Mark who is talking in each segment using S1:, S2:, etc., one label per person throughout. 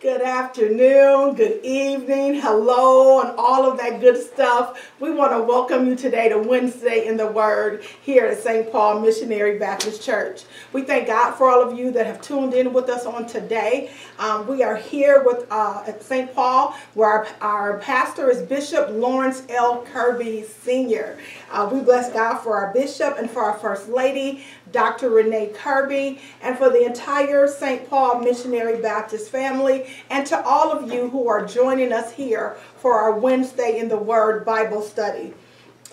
S1: Good afternoon, good evening, hello, and all of that good stuff. We want to welcome you today to Wednesday in the Word here at St. Paul Missionary Baptist Church. We thank God for all of you that have tuned in with us on today. Um, we are here with uh, at St. Paul, where our, our, pastor is Bishop Lawrence L. Kirby Sr. Uh, we bless God for our bishop and for our First Lady, Dr. Renee Kirby, and for the entire St. Paul Missionary Baptist family, and to all of you who are joining us here for our Wednesday in the Word Bible study.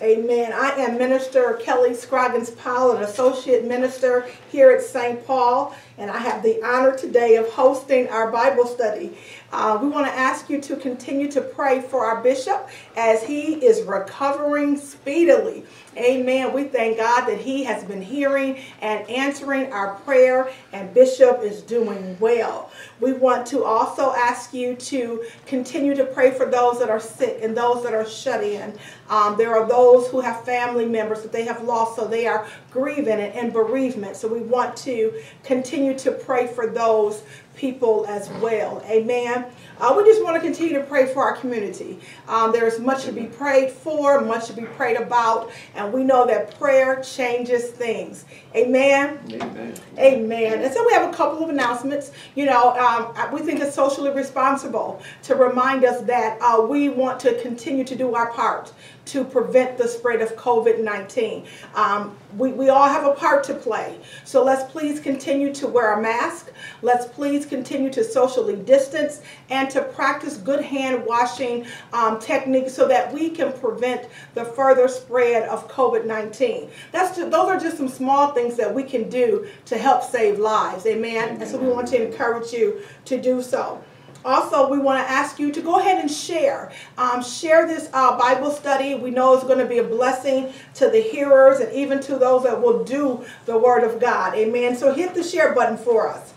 S1: Amen. I am Minister Kelly Scroggins Powell, an associate minister here at St. Paul, and I have the honor today of hosting our Bible study. Uh, we want to ask you to continue to pray for our bishop as he is recovering speedily. Amen. We thank God that he has been hearing and answering our prayer, and Bishop is doing well. We want to also ask you to continue to pray for those that are sick and those that are shut in. Um, there are those who have family members that they have lost, so they are grieving and in bereavement. So we want to continue to pray for those people as well. Amen. Uh, we just want to continue to pray for our community. Um, there's much to be prayed for, much to be prayed about, and we know that prayer changes things. Amen.
S2: Amen.
S1: Amen. And so we have a couple of announcements. You know, um, we think it's socially responsible to remind us that uh, we want to continue to do our part to prevent the spread of COVID-19. Um, we, we all have a part to play. So let's please continue to wear a mask. Let's please continue to socially distance and to practice good hand washing um, techniques so that we can prevent the further spread of COVID-19. That's just, those are just some small things that we can do to help save lives. Amen. And so we want to encourage you to do so. Also, we want to ask you to go ahead and share. Um, share this uh, Bible study. We know it's going to be a blessing to the hearers and even to those that will do the Word of God. Amen. So hit the share button for us.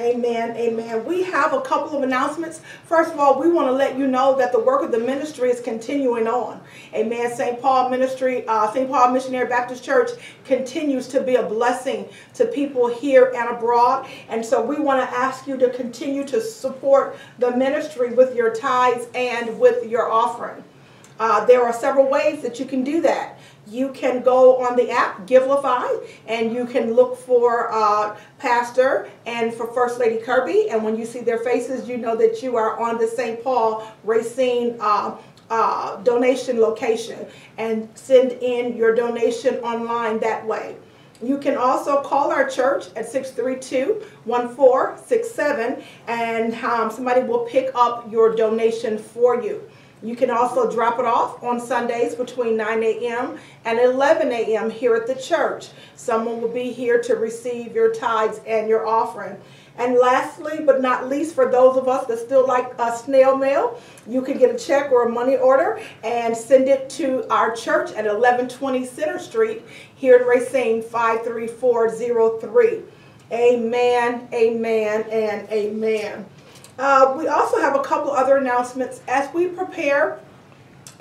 S1: Amen, amen. We have a couple of announcements. First of all, we want to let you know that the work of the ministry is continuing on. Amen. St. Paul Ministry, uh, St. Paul Missionary Baptist Church continues to be a blessing to people here and abroad. And so we want to ask you to continue to support the ministry with your tithes and with your offering. Uh, there are several ways that you can do that you can go on the app, Givelify, and you can look for uh, Pastor and for First Lady Kirby. And when you see their faces, you know that you are on the St. Paul Racine uh, uh, donation location and send in your donation online that way. You can also call our church at 632-1467 and um, somebody will pick up your donation for you. You can also drop it off on Sundays between 9 a.m. and 11 a.m. here at the church. Someone will be here to receive your tithes and your offering. And lastly, but not least, for those of us that still like a snail mail, you can get a check or a money order and send it to our church at 1120 Center Street here in Racine 53403. Amen, amen, and amen. Uh, we also have a couple other announcements. As we prepare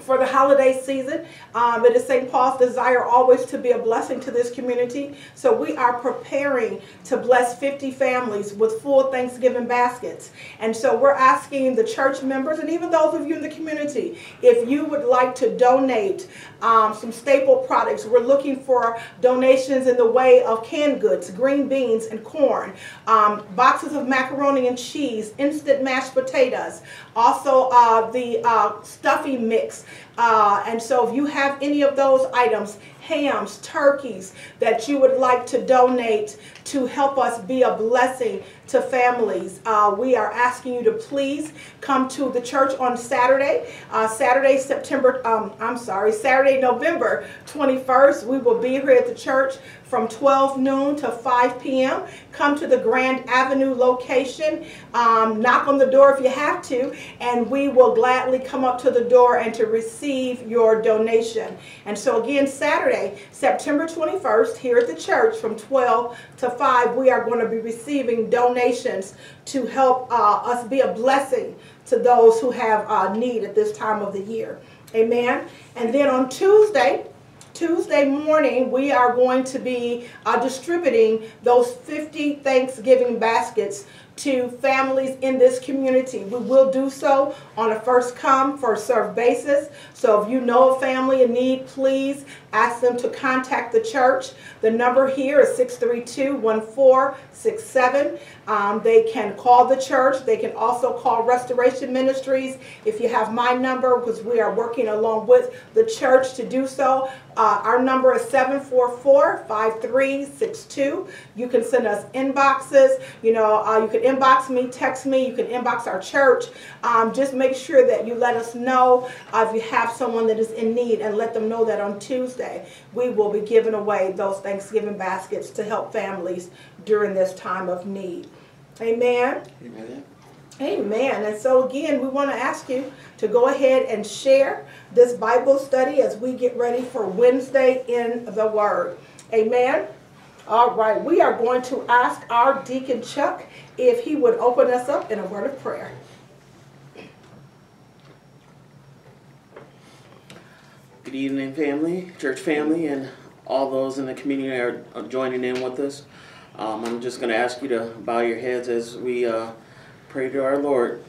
S1: for the holiday season. Um, it is St. Paul's desire always to be a blessing to this community. So we are preparing to bless 50 families with full Thanksgiving baskets. And so we're asking the church members and even those of you in the community, if you would like to donate um, some staple products, we're looking for donations in the way of canned goods, green beans and corn, um, boxes of macaroni and cheese, instant mashed potatoes, also uh, the uh, stuffy mix, uh, and so if you have any of those items, hams, turkeys, that you would like to donate to help us be a blessing to families, uh, we are asking you to please come to the church on Saturday. Uh, Saturday, September, um, I'm sorry, Saturday, November 21st. We will be here at the church from 12 noon to 5 p.m. Come to the Grand Avenue location. Um, knock on the door if you have to, and we will gladly come up to the door and to receive your donation. And so again, Saturday, September 21st, here at the church from 12 to 5, we are going to be receiving donations to help uh, us be a blessing to those who have uh, need at this time of the year. Amen. And then on Tuesday, Tuesday morning, we are going to be uh, distributing those 50 Thanksgiving baskets to families in this community. We will do so on a first come, first served basis. So if you know a family in need, please ask them to contact the church. The number here is 632 1467. Um, they can call the church. They can also call Restoration Ministries if you have my number, because we are working along with the church to do so. Uh, our number is 744-5362. You can send us inboxes. You know, uh, you can inbox me, text me. You can inbox our church. Um, just make sure that you let us know uh, if you have someone that is in need and let them know that on Tuesday we will be giving away those Thanksgiving baskets to help families during this time of need. Amen.
S2: Amen.
S1: Amen. And so again, we want to ask you to go ahead and share this Bible study as we get ready for Wednesday in the Word. Amen. All right, we are going to ask our Deacon Chuck if he would open us up in a word of prayer.
S2: Good evening, family, church family, and all those in the community are are joining in with us. Um, I'm just going to ask you to bow your heads as we uh, pray to our Lord.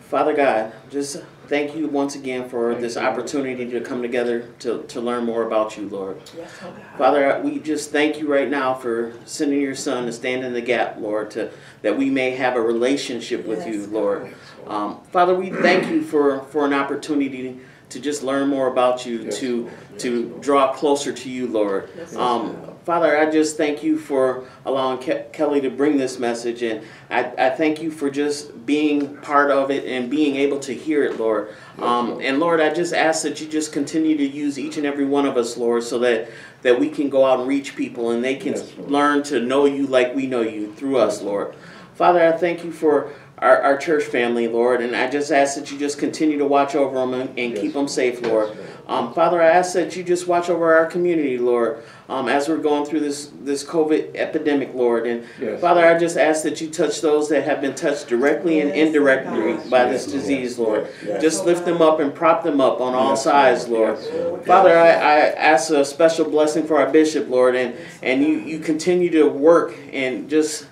S2: Father God, just thank you once again for this opportunity to come together to, to learn more about you, Lord.
S1: Yes, oh God.
S2: Father, we just thank you right now for sending your son to stand in the gap, Lord, to, that we may have a relationship with you,
S1: Yes,
S2: Lord. Um, Father, we thank you for, for an opportunity to just learn more about you,
S3: Yes,
S2: to,
S3: Lord. Yes,
S2: to
S3: Lord.
S2: draw closer to you, Lord.
S1: Yes,
S2: Um, Father, I just thank you for allowing Ke- Kelly to bring this message, and I, I thank you for just being part of it and being able to hear it, Lord. Um,
S3: Lord.
S2: and Lord, I just ask that you just continue to use each and every one of us, Lord, so that that we can go out and reach people and they can
S3: Yes,
S2: learn to know you like we know you through us, Lord. Father, I thank you for our, our church family, Lord, and I just ask that you just continue to watch over them and, and
S3: Yes,
S2: keep them safe, Lord.
S3: Lord.
S2: Um, Father, I ask that you just watch over our community, Lord, um, as we're going through this this COVID epidemic, Lord. And
S3: Yes,
S2: Father, I just ask that you touch those that have been touched directly and
S1: Yes,
S2: indirectly
S1: God.
S2: by
S3: Yes,
S2: this disease, Lord.
S3: Yes.
S2: Just lift them up and prop them up on all
S3: Yes,
S2: sides, Lord.
S3: Yes,
S2: Father, I, I ask a special blessing for our bishop, Lord, and, and you, you continue to work and just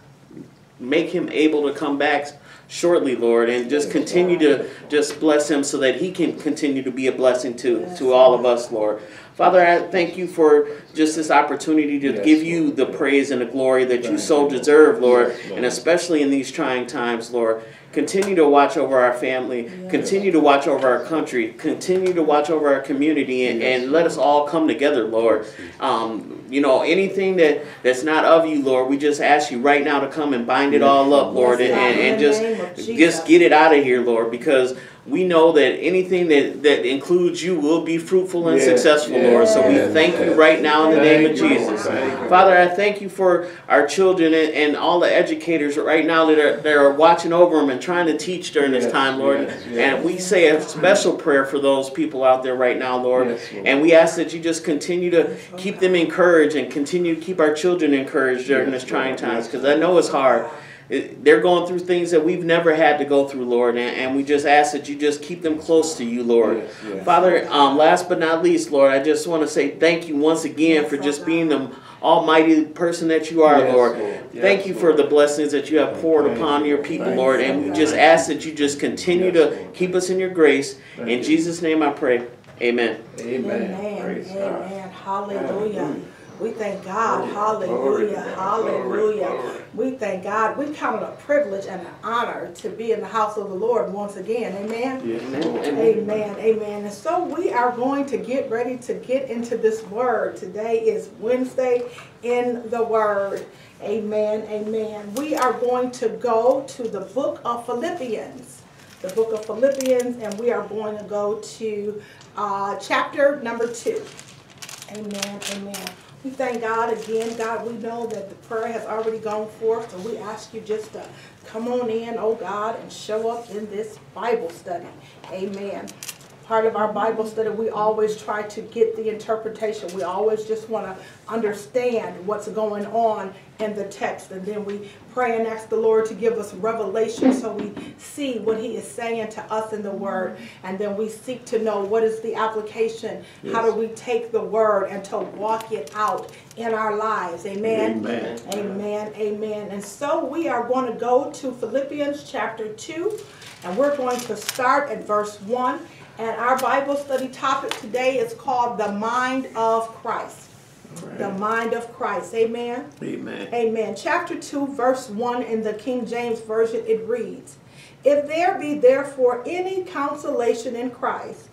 S2: make him able to come back shortly, Lord, and just continue to just bless him so that he can continue to be a blessing to, to all of us, Lord. Father, I thank you for just this opportunity to
S3: Yes,
S2: give you the praise and the glory that you so deserve, Lord. and especially in these trying times, Lord. Continue to watch over our family, continue to watch over our country, continue to watch over our community, and,
S3: Yes,
S2: and let us all come together, Lord. Um, you know, anything that, that's not of you, Lord, we just ask you right now to come and bind it all up,
S3: Lord.
S2: And, and, and just
S1: name of Jesus.
S2: just get it out of here, Lord, because we know that anything that, that includes you will be fruitful and
S3: Yes,
S2: successful,
S3: yes,
S2: Lord. So we
S1: yes,
S2: thank you right now in the name of Jesus.
S3: Lord.
S2: Father, I thank you for our children and, and all the educators right now that are, that are watching over them and trying to teach during this time, Lord. And we say a special prayer for those people out there right now, Lord.
S3: Lord.
S2: And we ask that you just continue to keep them encouraged and continue to keep our children encouraged during this trying times because I know it's hard. It- They're going through things that we've never had to go through, Lord, and, and we just ask that you just keep them close to you, Lord.
S3: Yes, yes.
S2: Father, um, last but not least, Lord, I just want to say thank you once again for just being the almighty person that you are,
S3: Yes,
S2: Lord.
S3: Lord.
S2: Thank
S3: Yes,
S2: you for the blessings that you have poured
S3: Thank
S2: upon
S3: you.
S2: your people,
S3: Thank
S2: Lord, and we
S1: Thank
S2: just ask that you just continue
S3: Yes,
S2: to
S3: Lord.
S2: keep us in your grace.
S3: Thank
S2: In
S3: you.
S2: Jesus' name I pray. Amen.
S3: Amen.
S1: Amen.
S3: Praise God.
S1: Amen. Hallelujah.
S3: Hallelujah.
S1: We thank God.
S3: Glory, glory
S1: Hallelujah.
S3: God.
S1: Hallelujah.
S3: glory.
S1: We thank God. We count it a privilege and an honor to be in the house of the Lord once again. Amen.
S3: Yes,
S2: Amen. Amen.
S1: Amen. Amen. And so we are going to get ready to get into this word. Today is Wednesday in the Word. Amen. Amen. We are going to go to the book of Philippians. The book of Philippians, and we are going to go to uh, chapter number two. Amen. Amen. We thank God again. God, we know that the prayer has already gone forth, so we ask you just to come on in, oh God, and show up in this Bible study. Amen. Part of our Bible study, we always try to get the interpretation. We always just want to understand what's going on in the text. And then we pray and ask the Lord to give us revelation so we see what He is saying to us in the Word. And then we seek to know what is the application. How do we take the Word and to walk it out in our lives? Amen.
S3: Amen.
S1: Amen. Amen. And so we are going to go to Philippians chapter 2. And we're going to start at verse 1. And our Bible study topic today is called The Mind of Christ. The mind of Christ. Amen.
S3: Amen.
S1: Amen. Chapter 2, verse 1 in the King James Version, it reads If there be therefore any consolation in Christ,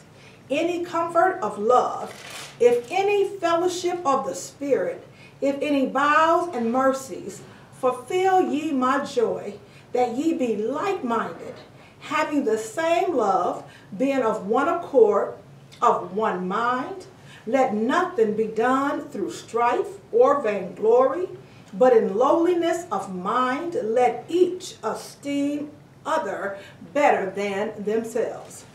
S1: any comfort of love, if any fellowship of the Spirit, if any vows and mercies, fulfill ye my joy, that ye be like minded, having the same love, being of one accord, of one mind. Let nothing be done through strife or vainglory, but in lowliness of mind let each esteem other better than themselves.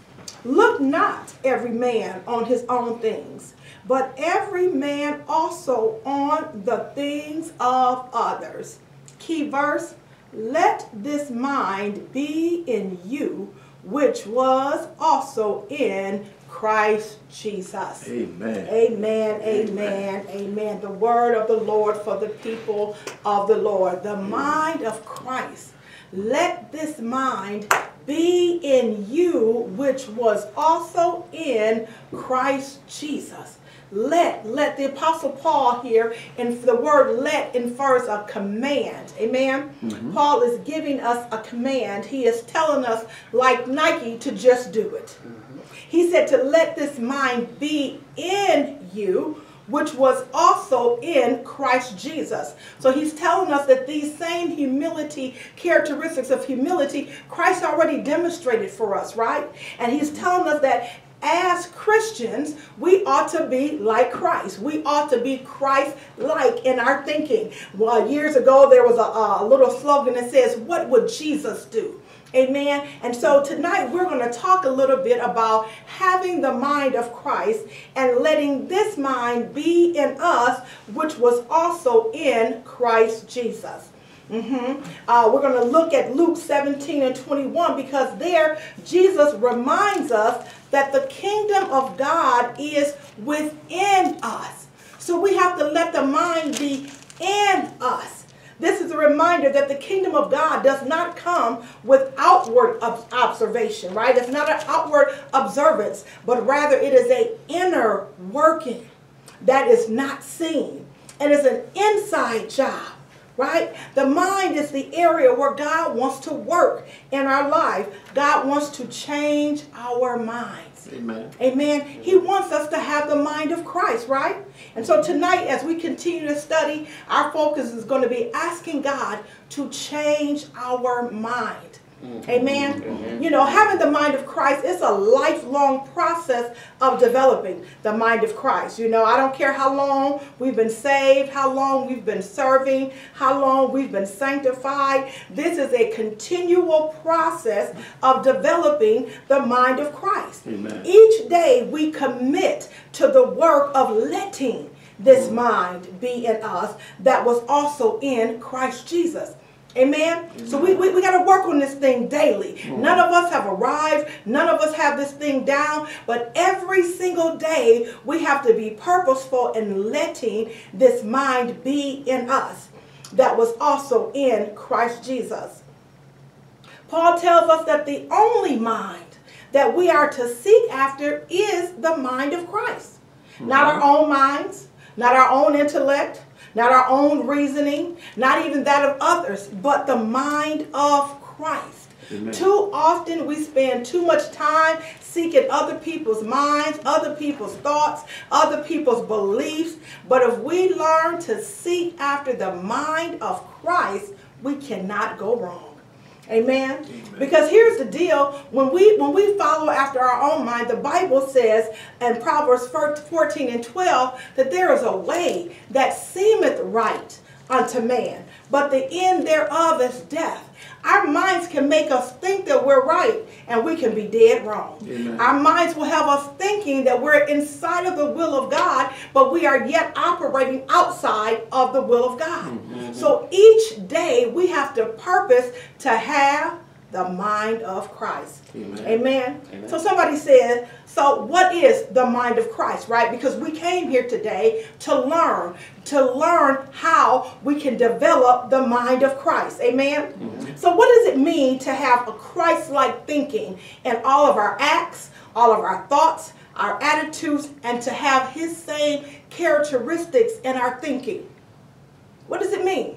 S1: Look not every man on his own things, but every man also on the things of others. Key verse Let this mind be in you, which was also in Christ Jesus.
S3: Amen.
S1: Amen, amen, amen. The word of the Lord for the people of the Lord. The mind of Christ. Let this mind be in you, which was also in Christ Jesus. Let, let the Apostle Paul here, and the word let infers a command. Amen. Mm-hmm. Paul is giving us a command. He is telling us, like Nike, to just do it. Mm-hmm. He said to let this mind be in you, which was also in Christ Jesus. So he's telling us that these same humility, characteristics of humility, Christ already demonstrated for us, right? And he's mm-hmm. telling us that as Christians, we ought to be like Christ. We ought to be Christ like in our thinking. Well, years ago, there was a, a little slogan that says, What would Jesus do? Amen. And so tonight we're going to talk a little bit about having the mind of Christ and letting this mind be in us, which was also in Christ Jesus. Mhm. Uh, we're going to look at Luke 17 and 21 because there Jesus reminds us that the kingdom of God is within us. So we have to let the mind be in us. This is a reminder that the kingdom of God does not come with outward ob- observation, right? It's not an outward observance, but rather it is an inner working that is not seen. And it's an inside job, right? The mind is the area where God wants to work in our life. God wants to change our minds.
S3: Amen.
S1: Amen. He wants us to have the mind of Christ, right? And so tonight, as we continue to study, our focus is going to be asking God to change our mind. Mm-hmm. Amen. Mm-hmm. You know, having the mind of Christ is a lifelong process of developing the mind of Christ. You know, I don't care how long we've been saved, how long we've been serving, how long we've been sanctified. This is a continual process of developing the mind of Christ.
S3: Amen.
S1: Each day we commit to the work of letting this mm-hmm. mind be in us that was also in Christ Jesus. Amen. So we, we, we got to work on this thing daily. None of us have arrived. None of us have this thing down. But every single day we have to be purposeful in letting this mind be in us that was also in Christ Jesus. Paul tells us that the only mind that we are to seek after is the mind of Christ. Not our mm-hmm. own minds, not our own intellect, not our own reasoning, not even that of others, but the mind of Christ.
S3: Amen.
S1: Too often we spend too much time seeking other people's minds, other people's thoughts, other people's beliefs. But if we learn to seek after the mind of Christ, we cannot go wrong. Amen. Because here's the deal: when we when we follow after our own mind, the Bible says in Proverbs 14 and 12 that there is a way that seemeth right unto man, but the end thereof is death. Our minds can make us think that we're right and we can be dead wrong.
S2: Amen.
S1: Our minds will have us thinking that we're inside of the will of God, but we are yet operating outside of the will of God. Mm-hmm. So each day we have to purpose to have the mind of Christ.
S2: Amen.
S1: Amen.
S2: Amen.
S1: So somebody said, so what is the mind of Christ, right? Because we came here today to learn, to learn how we can develop the mind of Christ. Amen. Mm-hmm. So what does it mean to have a Christ-like thinking in all of our acts, all of our thoughts, our attitudes, and to have his same characteristics in our thinking? What does it mean?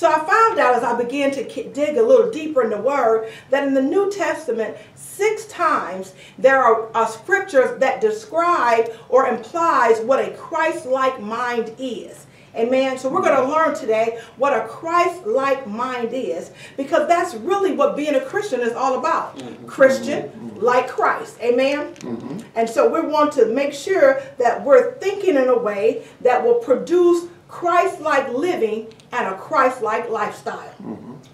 S1: So I found out as I began to dig a little deeper in the Word that in the New Testament, six times there are, are scriptures that describe or implies what a Christ-like mind is. Amen. So we're going to learn today what a Christ-like mind is because that's really what being a Christian is all about. Mm-hmm. Christian mm-hmm. like Christ. Amen. Mm-hmm. And so we want to make sure that we're thinking in a way that will produce Christ-like living and a Christ-like lifestyle.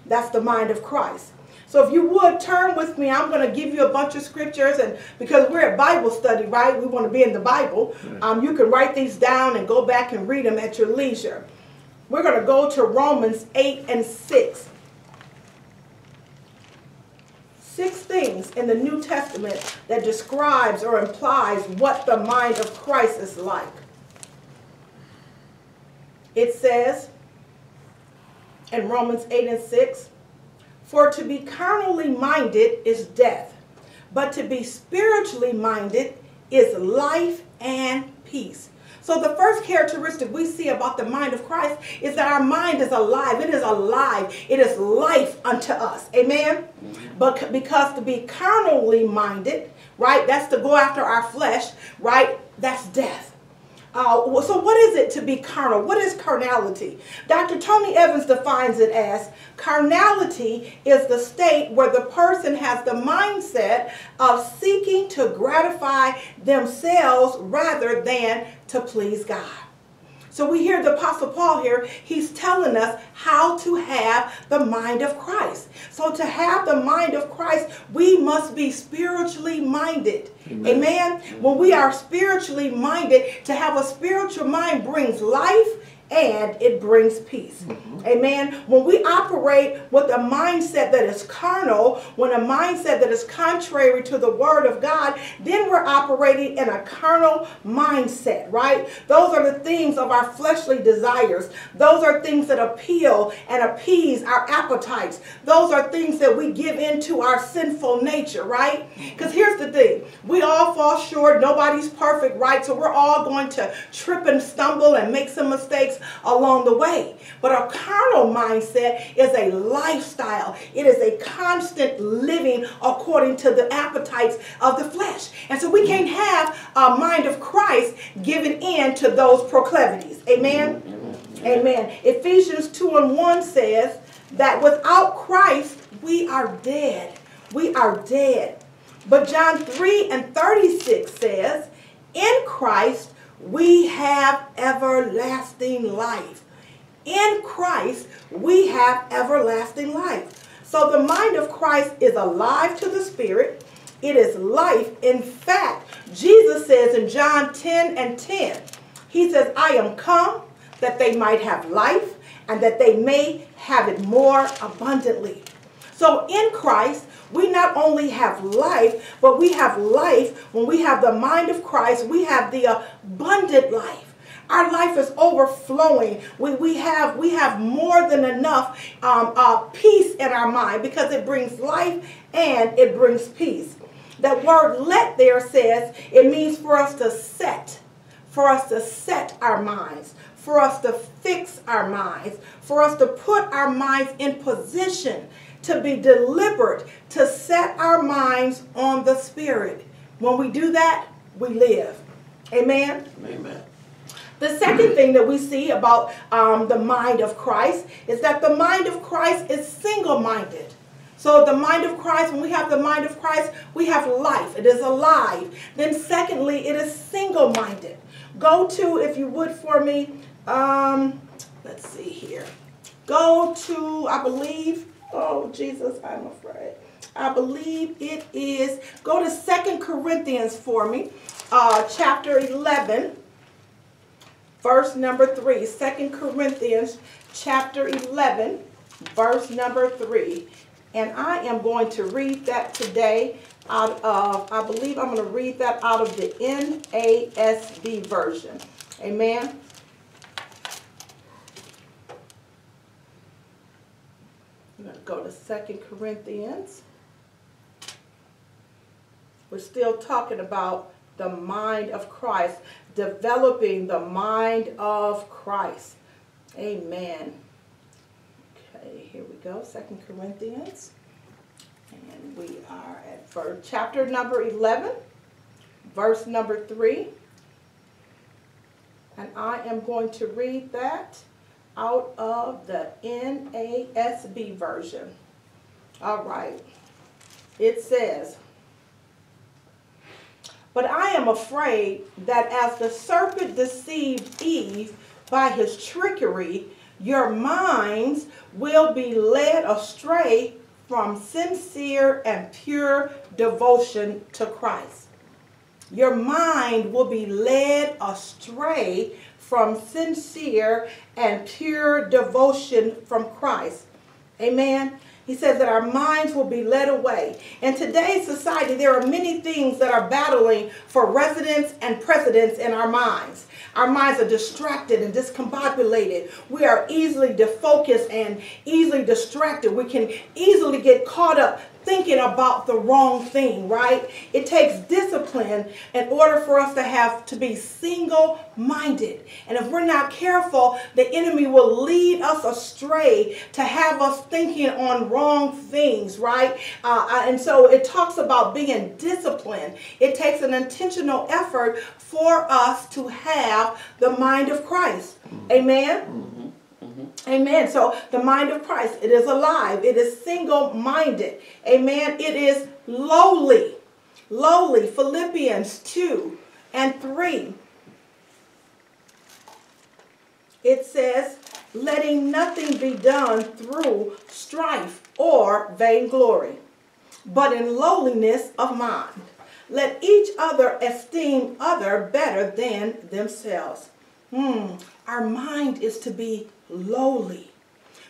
S1: That's the mind of Christ. So if you would turn with me, I'm going to give you a bunch of scriptures, and because we're at Bible study, right? We want to be in the Bible. Um, you can write these down and go back and read them at your leisure. We're going to go to Romans 8 and 6. Six things in the New Testament that describes or implies what the mind of Christ is like. It says in Romans 8 and 6 For to be carnally minded is death, but to be spiritually minded is life and peace. So, the first characteristic we see about the mind of Christ is that our mind is alive. It is alive. It is life unto us. Amen? Mm-hmm. But because to be carnally minded, right, that's to go after our flesh, right, that's death. Uh, so what is it to be carnal? What is carnality? Dr. Tony Evans defines it as carnality is the state where the person has the mindset of seeking to gratify themselves rather than to please God. So we hear the Apostle Paul here, he's telling us how to have the mind of Christ. So to have the mind of Christ, we must be spiritually minded.
S2: Amen.
S1: Amen. When we are spiritually minded, to have a spiritual mind brings life and it brings peace. Mm-hmm. Amen. When we operate with a mindset that is carnal, when a mindset that is contrary to the word of God, then we're operating in a carnal mindset, right? Those are the things of our fleshly desires. Those are things that appeal and appease our appetites. Those are things that we give into our sinful nature, right? Mm-hmm. Because here's the thing we all fall short. Nobody's perfect, right? So we're all going to trip and stumble and make some mistakes along the way. But a carnal mindset is a lifestyle, it is a constant living according to the appetites of the flesh. And so we can't have a mind of Christ giving in to those proclivities. Amen. Amen. Ephesians 2 and 1 says that without Christ, we are dead. We are dead. But John 3 and 36 says, In Christ, we have everlasting life. In Christ, we have everlasting life. So the mind of Christ is alive to the Spirit. It is life. In fact, Jesus says in John 10 and 10, He says, I am come that they might have life and that they may have it more abundantly. So in Christ, we not only have life, but we have life when we have the mind of Christ, we have the abundant life. Our life is overflowing. We, we have we have more than enough um, uh, peace in our mind because it brings life and it brings peace. That word let there says it means for us to set, for us to set our minds, for us to fix our minds, for us to put our minds in position to be deliberate, to set our minds on the Spirit. When we do that, we live. Amen.
S2: Amen.
S1: The second thing that we see about um, the mind of Christ is that the mind of Christ is single minded. So, the mind of Christ, when we have the mind of Christ, we have life. It is alive. Then, secondly, it is single minded. Go to, if you would for me, um, let's see here. Go to, I believe, Oh, Jesus, I'm afraid. I believe it is. Go to Second Corinthians for me, uh, chapter 11, verse number 3. 2 Corinthians chapter 11, verse number 3. And I am going to read that today out of, I believe I'm going to read that out of the NASB version. Amen. I'm going to go to Second Corinthians. We're still talking about the mind of Christ, developing the mind of Christ. Amen. Okay, here we go. Second Corinthians. And we are at verse, chapter number 11, verse number 3. And I am going to read that out of the NASB version. All right. It says, But I am afraid that as the serpent deceived Eve by his trickery, your minds will be led astray from sincere and pure devotion to Christ. Your mind will be led astray from sincere and pure devotion from Christ. Amen. He says that our minds will be led away. In today's society, there are many things that are battling for residence and precedence in our minds. Our minds are distracted and discombobulated. We are easily defocused and easily distracted. We can easily get caught up thinking about the wrong thing, right? It takes discipline in order for us to have to be single minded. And if we're not careful, the enemy will lead us astray to have us thinking on wrong things, right? Uh, and so it talks about being disciplined. It takes an intentional effort for us to have the mind of Christ. Amen. Mm-hmm. Amen. So the mind of Christ, it is alive. It is single-minded. Amen. It is lowly. Lowly. Philippians 2 and 3. It says, letting nothing be done through strife or vainglory, but in lowliness of mind. Let each other esteem other better than themselves. Hmm. Our mind is to be lowly.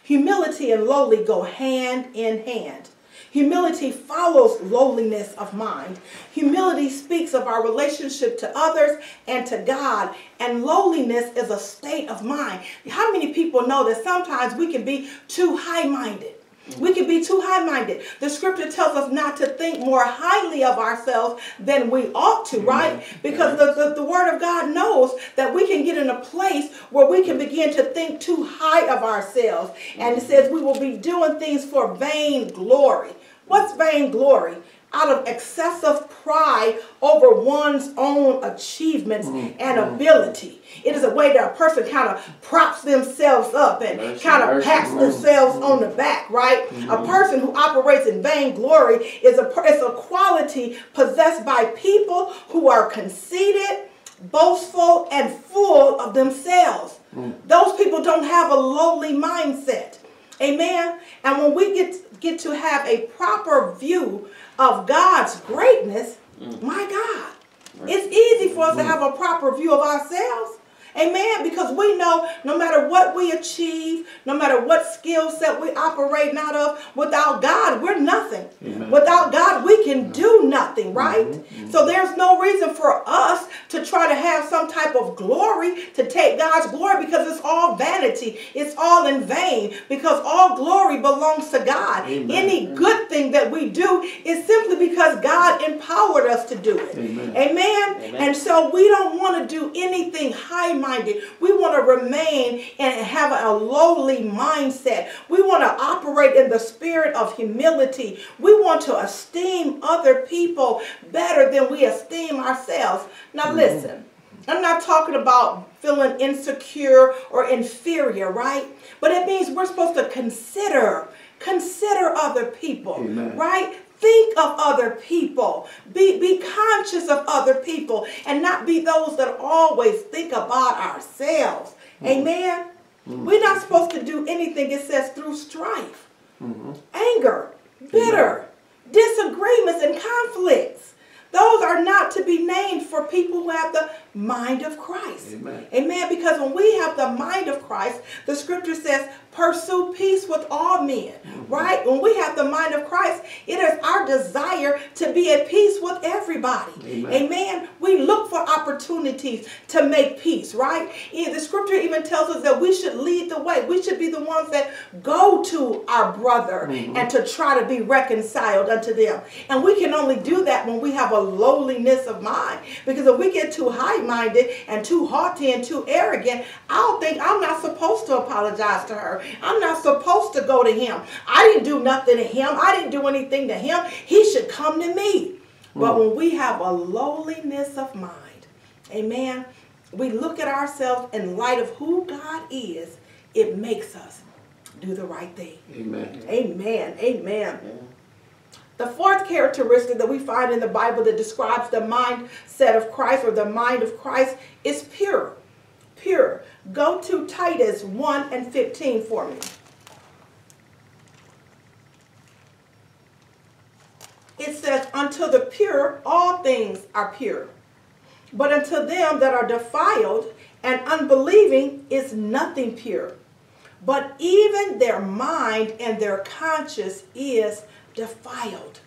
S1: Humility and lowly go hand in hand. Humility follows lowliness of mind. Humility speaks of our relationship to others and to God. And lowliness is a state of mind. How many people know that sometimes we can be too high minded? We can be too high minded. The scripture tells us not to think more highly of ourselves than we ought to, right? Because the, the, the, word of God knows that we can get in a place where we can begin to think too high of ourselves. And it mm-hmm. says we will be doing things for vain glory. What's vain glory? Out of excessive pride over one's own achievements mm-hmm. and ability. It is a way that a person kind of props themselves up and kind of pats themselves mm-hmm. on the back, right? Mm-hmm. A person who operates in vainglory is a, is a quality possessed by people who are conceited, boastful, and full of themselves. Mm. Those people don't have a lowly mindset. Amen. And when we get, get to have a proper view of God's greatness, mm. my God, right. it's easy for us mm. to have a proper view of ourselves. Amen. Because we know no matter what we achieve, no matter what skill set we operate out of, without God, we're nothing. Amen. Without God, we can do nothing, right? Mm-hmm. So there's no reason for us to try to have some type of glory, to take God's glory, because it's all vanity. It's all in vain, because all glory belongs to God. Amen. Any good thing that we do is simply because God empowered us to do it. Amen. Amen. And so we don't want to do anything high minded. We want to remain and have a lowly mindset. We want to operate in the spirit of humility. We want to esteem other people better than we esteem ourselves. Now. Listen. I'm not talking about feeling insecure or inferior, right? But it means we're supposed to consider, consider other people, Amen. right? Think of other people. Be, be conscious of other people and not be those that always think about ourselves. Mm. Amen. Mm. We're not supposed to do anything, it says, through strife. anger, bitter, disagreements, and conflicts. Those are not to be named for people who have the mind of Christ.
S3: Amen.
S1: Amen. Because when we have the mind of Christ, the scripture says, pursue peace with all men. Mm-hmm. Right? When we have the mind of Christ, it is our desire to be at peace with everybody.
S3: Amen.
S1: Amen. We look for opportunities to make peace, right? Yeah, the scripture even tells us that we should lead the way. We should be the ones that go to our brother mm-hmm. and to try to be reconciled unto them. And we can only do that when we have a lowliness of mind. Because if we get too high minded and too haughty and too arrogant, I'll think I'm not supposed to apologize to her. I'm not supposed to go to him. I didn't do nothing to him. I didn't do anything to him. He should come to me. But mm. when we have a lowliness of mind, amen, we look at ourselves in light of who God is, it makes us do the right thing.
S3: Amen.
S1: Amen. Amen. The fourth characteristic that we find in the Bible that describes the mindset of Christ or the mind of Christ is pure. Pure. Go to Titus 1 and 15 for me. It says, Unto the pure, all things are pure. But unto them that are defiled and unbelieving is nothing pure. But even their mind and their conscience is defiled.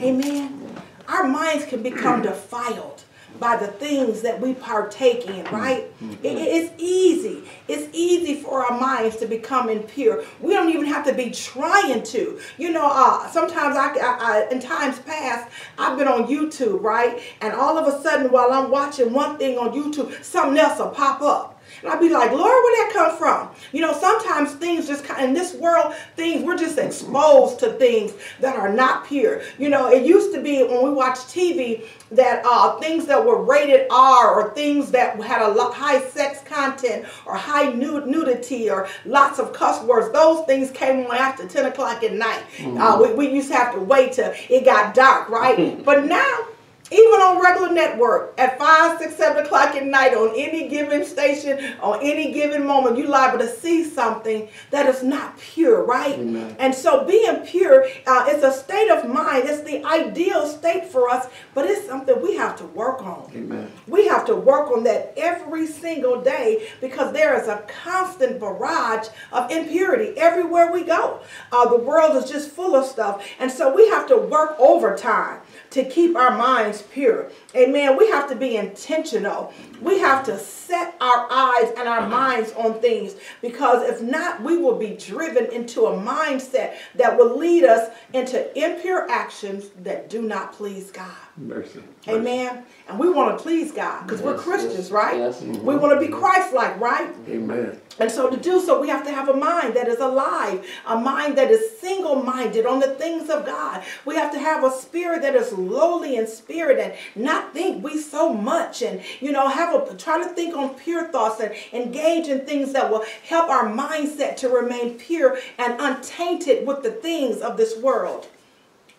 S1: Amen. Our minds can become defiled by the things that we partake in, right? It- it- it's easy. It's easy for our minds to become impure. We don't even have to be trying to. You know, uh, sometimes I, I, I, in times past, I've been on YouTube, right? And all of a sudden, while I'm watching one thing on YouTube, something else will pop up. And I'd be like, Lord, where'd that come from? You know, sometimes things just kind in this world, things we're just exposed to things that are not pure. You know, it used to be when we watched TV that uh, things that were rated R or things that had a lot high sex content or high nude, nudity or lots of cuss words, those things came on after 10 o'clock at night. Uh, we, we used to have to wait till it got dark, right? but now even on regular network at five, six, seven o'clock at night on any given station, on any given moment, you're liable to see something that is not pure, right?
S3: Amen.
S1: And so being pure uh, is a state of mind. It's the ideal state for us, but it's something we have to work on.
S3: Amen.
S1: We have to work on that every single day because there is a constant barrage of impurity everywhere we go. Uh, the world is just full of stuff. And so we have to work overtime to keep our minds pure. Amen. We have to be intentional. We have to set our eyes and our minds on things because if not, we will be driven into a mindset that will lead us into impure actions that do not please God.
S3: Mercy.
S1: Amen. And we want to please God because we're Christians,
S2: yes,
S1: right?
S2: yes.
S1: We want to be Christ like, right?
S3: Amen.
S1: And so to do so, we have to have a mind that is alive, a mind that is single minded on the things of God. We have to have a spirit that is lowly in spirit and not think we so much and, you know, have a try to think on pure thoughts and engage in things that will help our mindset to remain pure and untainted with the things of this world.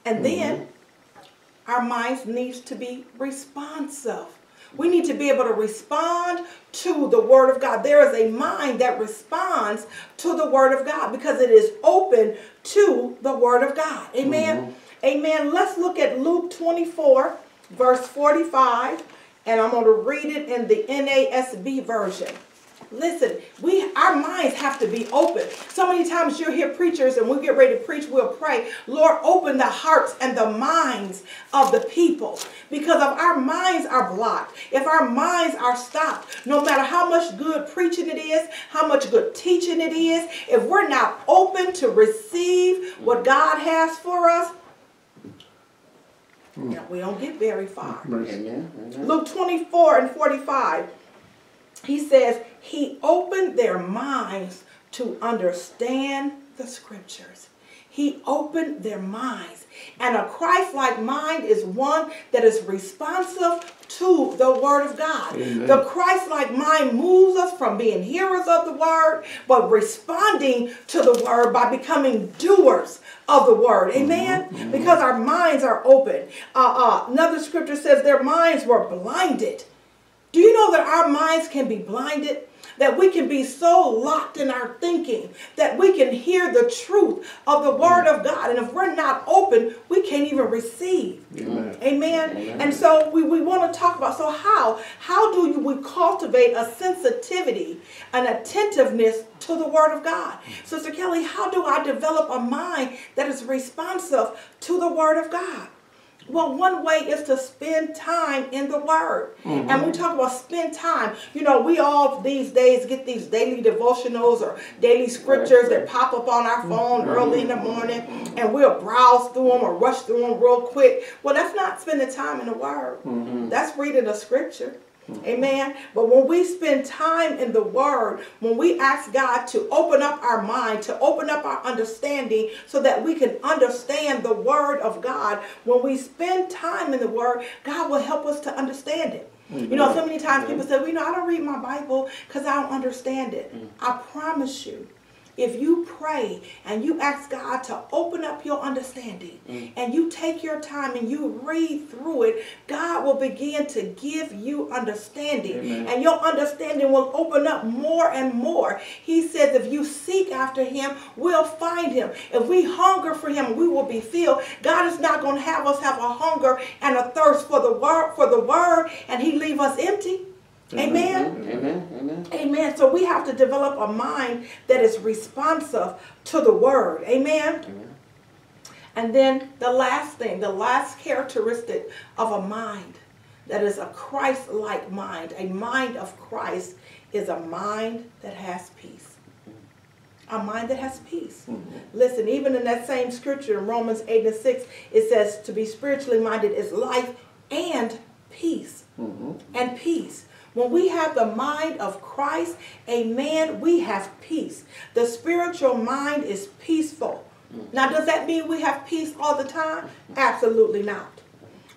S1: And then mm-hmm. our minds needs to be responsive. We need to be able to respond to the word of God. There is a mind that responds to the word of God because it is open to the word of God. Amen. Mm-hmm. Amen. Let's look at Luke 24 verse 45 and I'm going to read it in the NASB version. Listen, we our minds have to be open. So many times you'll hear preachers and we get ready to preach, we'll pray, Lord, open the hearts and the minds of the people. Because if our minds are blocked, if our minds are stopped, no matter how much good preaching it is, how much good teaching it is, if we're not open to receive what God has for us, yeah, we don't get very far.
S3: Mercy.
S2: Amen. Amen.
S1: Luke 24 and 45, he says, He opened their minds to understand the scriptures. He opened their minds. And a Christ like mind is one that is responsive to the Word of God.
S3: Amen.
S1: The Christ like mind moves us from being hearers of the Word, but responding to the Word by becoming doers of the Word. Amen? Because our minds are open. Uh, uh, another scripture says their minds were blinded. Do you know that our minds can be blinded? That we can be so locked in our thinking that we can hear the truth of the Word of God. And if we're not open, we can't even receive. Amen. Amen. Amen. And so we, we want to talk about so how? How do you, we cultivate a sensitivity, an attentiveness to the Word of God? Sister Kelly, how do I develop a mind that is responsive to the Word of God? Well, one way is to spend time in the Word. Mm-hmm. And we talk about spend time. You know, we all these days get these daily devotionals or daily scriptures that pop up on our phone mm-hmm. early in the morning, and we'll browse through them or rush through them real quick. Well, that's not spending time in the Word, mm-hmm. that's reading a scripture. Amen. But when we spend time in the Word, when we ask God to open up our mind, to open up our understanding so that we can understand the Word of God, when we spend time in the Word, God will help us to understand it. You know, so many times people say, well, you know, I don't read my Bible because I don't understand it. Mm. I promise you, if you pray and you ask God to open up your understanding mm. and you take your time and you read through it, God will begin to give you understanding. Amen. And your understanding will open up more and more. He says, if you seek after him, we'll find him. If we hunger for him, we will be filled. God is not going to have us have a hunger and a thirst for the word for the word and he leave us empty. Amen. Amen. Amen. Amen. So we have to develop a mind that is responsive to the word. Amen. Amen. And then the last thing, the last characteristic of a mind that is a Christ like mind, a mind of Christ, is a mind that has peace. A mind that has peace. Mm-hmm. Listen, even in that same scripture in Romans 8 and 6, it says to be spiritually minded is life and peace. Mm-hmm. And peace. When we have the mind of Christ, amen, we have peace. The spiritual mind is peaceful. Now, does that mean we have peace all the time? Absolutely not.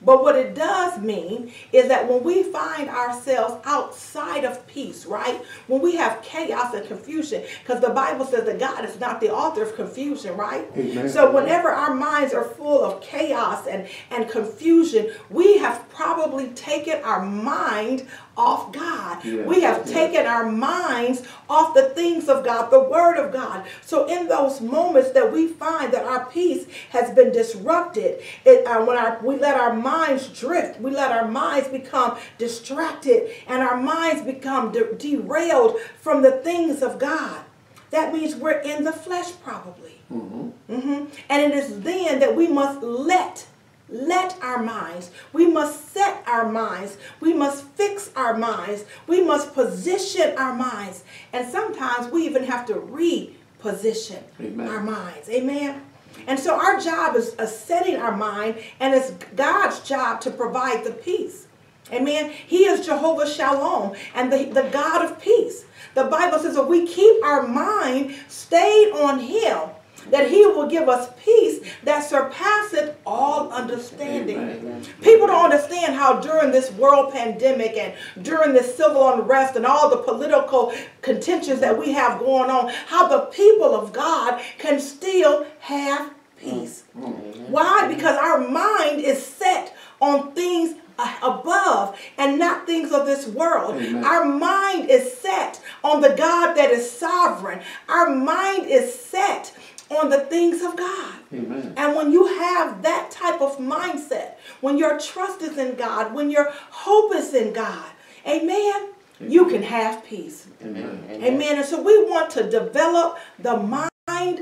S1: But what it does mean is that when we find ourselves outside of peace, right? When we have chaos and confusion, because the Bible says that God is not the author of confusion, right? Amen. So whenever our minds are full of chaos and, and confusion, we have probably taken our mind off God. Yeah. We have yeah. taken our minds off the things of God, the Word of God. So in those moments that we find that our peace has been disrupted, it, uh, when our, we let our minds drift, we let our minds become distracted, and our minds become de- derailed from the things of God. That means we're in the flesh, probably. Mm-hmm. Mm-hmm. And it is then that we must let let our minds, we must set our minds, we must fix our minds, we must position our minds. And sometimes we even have to reposition Amen. our minds. Amen. And so our job is, setting our mind, and it's God's job to provide the peace. Amen. He is Jehovah Shalom and the, the God of peace. The Bible says that we keep our mind stayed on Him, that he will give us peace that surpasseth all understanding. Amen. People don't understand how during this world pandemic and during this civil unrest and all the political contentions that we have going on, how the people of God can still have peace. Mm-hmm. Why? Because our mind is set on things above and not things of this world. Amen. Our mind is set on the God that is sovereign. Our mind is set on the things of God. Amen. And when you have that type of mindset, when your trust is in God, when your hope is in God, amen, amen. you can have peace. Amen. amen. And so we want to develop the mind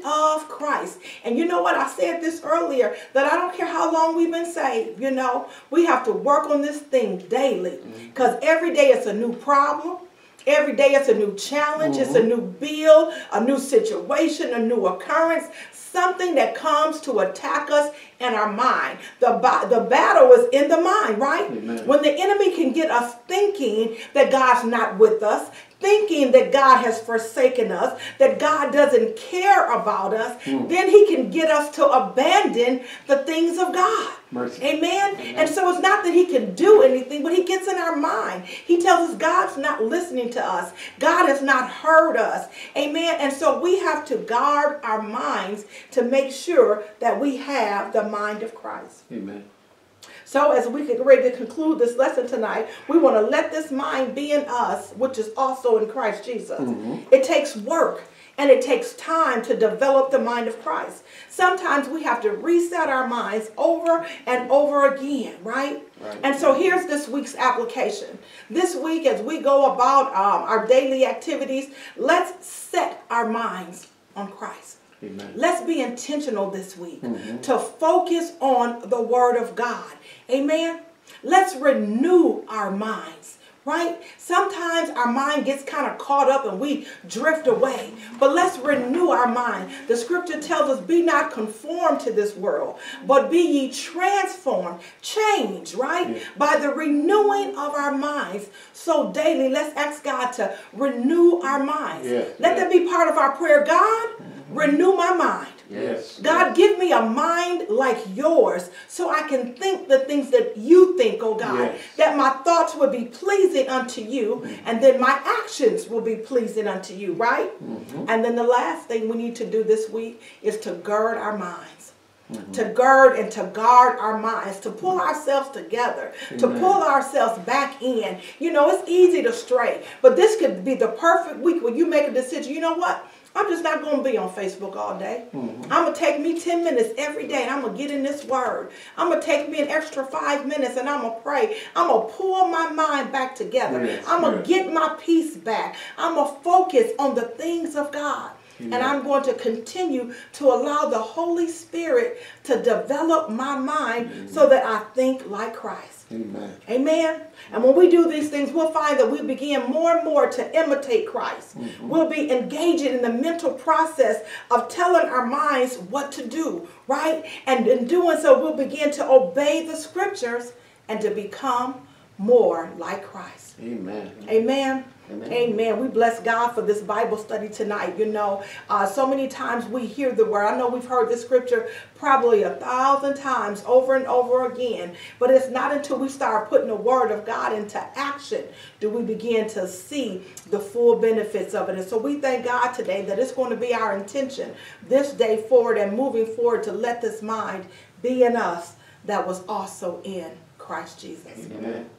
S1: of Christ. And you know what? I said this earlier that I don't care how long we've been saved, you know, we have to work on this thing daily because mm-hmm. every day it's a new problem. Every day it's a new challenge, mm-hmm. it's a mm-hmm. new build, a new situation, a new occurrence, something that comes to attack us in our mind. The, the battle is in the mind, right? Amen. When the enemy can get us thinking that God's not with us, thinking that God has forsaken us, that God doesn't care about us, mm. then he can get us to abandon the things of God. Amen? Amen? And so it's not that he can do anything, but he gets in our mind. He tells us God's not listening to us. God has not heard us. Amen. And so we have to guard our minds to make sure that we have the mind of Christ. Amen. So, as we get ready to conclude this lesson tonight, we want to let this mind be in us, which is also in Christ Jesus. It takes work and it takes time to develop the mind of Christ. Sometimes we have to reset our minds over and over again, right?
S3: Right.
S1: And so here's this week's application. This week, as we go about um, our daily activities, let's set our minds on Christ.
S3: Amen.
S1: Let's be intentional this week mm-hmm. to focus on the Word of God. Amen. Let's renew our minds. Right? Sometimes our mind gets kind of caught up and we drift away. But let's renew our mind. The scripture tells us, Be not conformed to this world, but be ye transformed, change, right? By the renewing of our minds. So daily, let's ask God to renew our minds.
S3: Yeah,
S1: Let
S3: yeah.
S1: that be part of our prayer. God, mm-hmm. Renew my mind.
S3: Yes.
S1: God, give me a mind like yours so I can think the things that you think, oh God.
S3: Yes.
S1: That my thoughts will be pleasing unto you and then my actions will be pleasing unto you, right? Mm-hmm. And then the last thing we need to do this week is to gird our minds. Mm-hmm. To gird and to guard our minds, to pull mm-hmm. ourselves together, to pull ourselves back in. You know, it's easy to stray, but this could be the perfect week when you make a decision. You know what? I'm just not going to be on Facebook all day. I'm going to take me 10 minutes every day and I'm going to get in this word. I'm going to take me an extra five minutes and I'm going to pray. I'm going to pull my mind back together.
S3: Yes,
S1: I'm going to
S3: yes.
S1: get my peace back. I'm going to focus on the things of God. And I'm going to continue to allow the Holy Spirit to develop my mind so that I think like Christ.
S3: Amen.
S1: Amen. And when we do these things, we'll find that we begin more and more to imitate Christ. Mm-hmm. We'll be engaging in the mental process of telling our minds what to do, right? And in doing so, we'll begin to obey the scriptures and to become more like Christ.
S3: Amen.
S1: Amen.
S3: Amen.
S1: Amen. We bless God for this Bible study tonight. You know, uh, so many times we hear the word. I know we've heard this scripture probably a thousand times over and over again, but it's not until we start putting the word of God into action do we begin to see the full benefits of it. And so we thank God today that it's going to be our intention this day forward and moving forward to let this mind be in us that was also in Christ Jesus.
S3: Amen.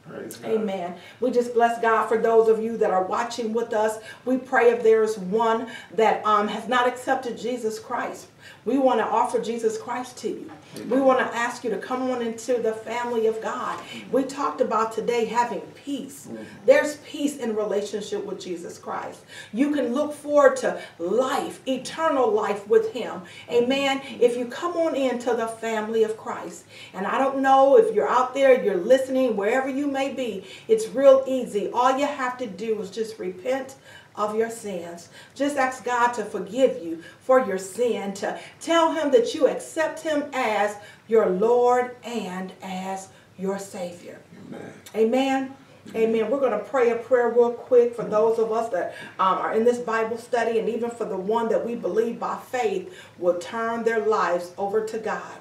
S1: Amen. We just bless God for those of you that are watching with us. We pray if there is one that um, has not accepted Jesus Christ, we want to offer Jesus Christ to you. We want to ask you to come on into the family of God. We talked about today having peace. Mm-hmm. There's peace in relationship with Jesus Christ. You can look forward to life, eternal life with Him. Amen. If you come on into the family of Christ, and I don't know if you're out there, you're listening, wherever you may be, it's real easy. All you have to do is just repent of your sins. Just ask God to forgive you for your sin, to tell Him that you accept Him as your Lord and as your Savior.
S3: Amen.
S1: Amen. Amen. We're going to pray a prayer real quick for those of us that um, are in this Bible study and even for the one that we believe by faith will turn their lives over to God.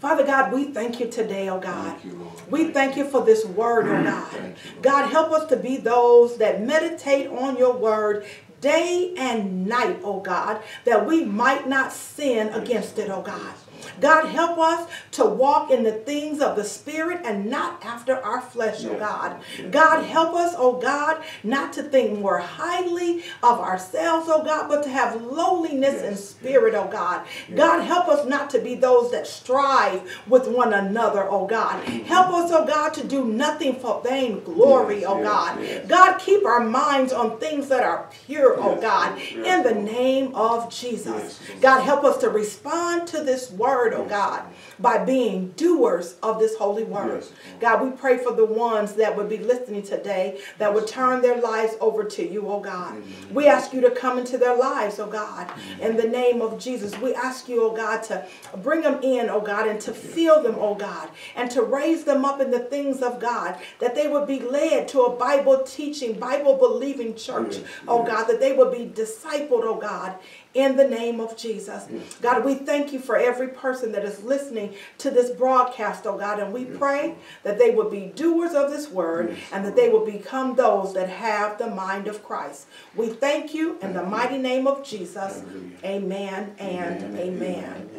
S1: Father God, we thank you today, oh God.
S3: Thank you.
S1: We thank you for this word, oh God. God, help us to be those that meditate on your word day and night, oh God, that we might not sin against it, oh God. God, help us to walk in the things of the Spirit and not after our flesh, oh God. God, help us, oh God, not to think more highly of ourselves, oh God, but to have lowliness in
S3: Yes.
S1: spirit, oh God. God, help us not to be those that strive with one another, oh God. Mm-hmm. Help us, oh God, to do nothing for vain glory,
S3: Yes,
S1: oh God.
S3: yes.
S1: God, keep our minds on things that are pure, oh God, in the name of Jesus. God, help us to respond to this word, oh God, by being doers of this holy word. God, we pray for the ones that would be listening today that would turn their lives over to you, oh God. We ask you to come into their lives, oh God, in the name of Jesus. We ask you, oh God, to bring them in, oh God, and to fill them, oh God, and to raise them up in the things of God, that they would be led to a Bible teaching, Bible believing church, oh. God, that they would be discipled, oh God, in the name of Jesus. God, we thank you for every person that is listening to this broadcast, oh God, and we pray that they would be doers of this word and that they will become those that have the mind of Christ. We thank you in the mighty name of Jesus. Amen and
S3: amen,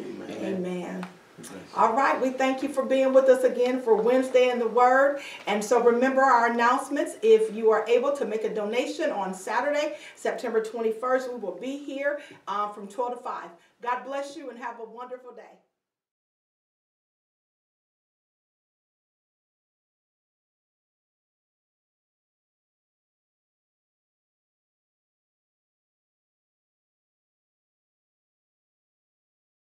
S1: Amen. All right, we thank you for being with us again for Wednesday in the Word. And so remember our announcements. If you are able to make a donation on Saturday, September 21st, we will be here uh, from 12 to 5. God bless you and have a wonderful day.